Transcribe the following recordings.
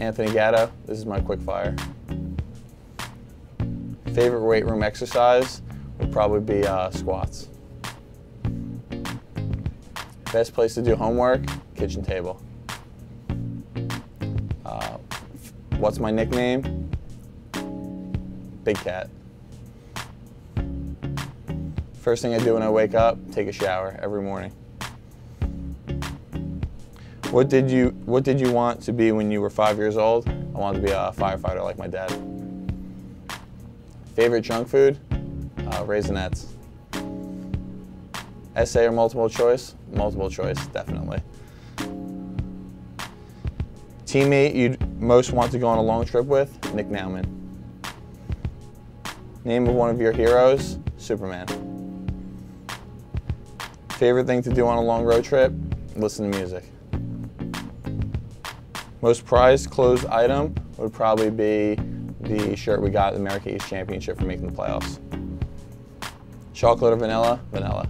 Anthony Gatto. This is my quick fire. Favorite weight room exercise would probably be uh, squats. Best place to do homework, kitchen table. Uh, what's my nickname? Big Cat. First thing I do when I wake up, take a shower every morning. What did you What did you want to be when you were five years old? I wanted to be a firefighter like my dad. Favorite junk food? Uh, Raisinets. Essay or multiple choice? Multiple choice, definitely. Teammate you'd most want to go on a long trip with? Nick Nauman. Name of one of your heroes? Superman. Favorite thing to do on a long road trip? Listen to music. Most prized clothes item would probably be the shirt we got at the America East Championship for making the playoffs. Chocolate or vanilla? Vanilla.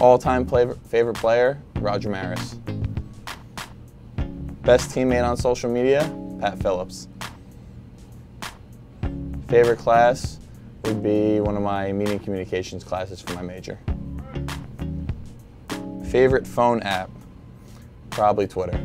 All-time favorite player? Roger Maris. Best teammate on social media? Pat Phillips. Favorite class would be one of my media communications classes for my major. Favorite phone app? Probably Twitter.